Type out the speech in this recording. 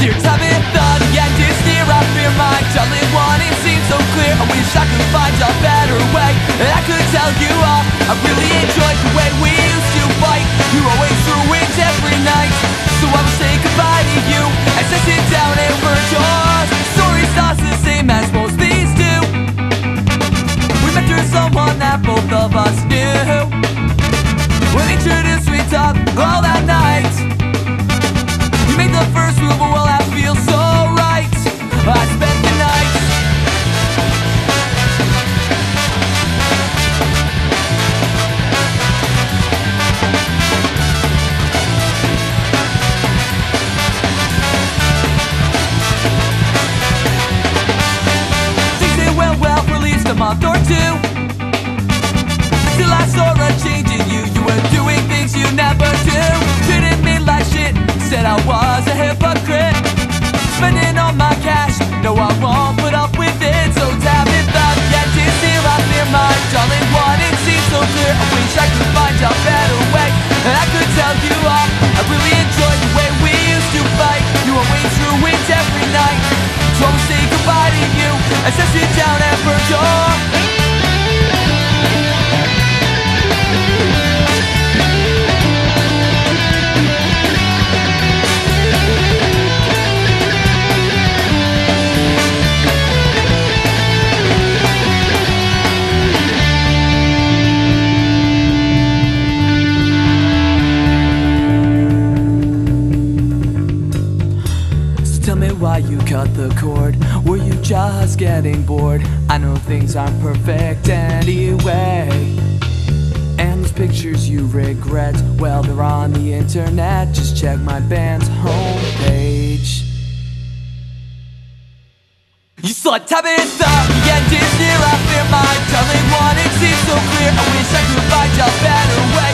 Dear Tabitha, the end is near I fear my darling one It seems so clear I wish I could find a better way. And I could tell you all I really enjoyed the way we used to fight. You always threw it every night. So I will say goodbye to you As I sit down and burn yours Story's not the same as most these do. We met through someone that both of us knew. When introduced we talked all that No, I won't put up with it So damn it, the end is here I fear my darling one It seems so clear. I wish I could find a better way And I could tell you all I really enjoyed the way we used to fight. You always ruined every night. So I say goodbye to you I sit down and burn your me why you cut the cord. Were you just getting bored? I know things aren't perfect anyway. And those pictures you regret, well, they're on the internet. Just check my band's homepage. You saw the end is near. I fear my darling one. It seems so clear. I wish I could find a better way.